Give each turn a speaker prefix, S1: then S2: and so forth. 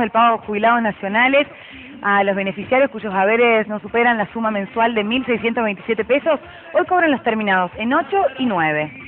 S1: del pago de jubilados nacionales a los beneficiarios cuyos haberes no superan la suma mensual de 1.627 pesos, hoy cobran los terminados en 8 y 9.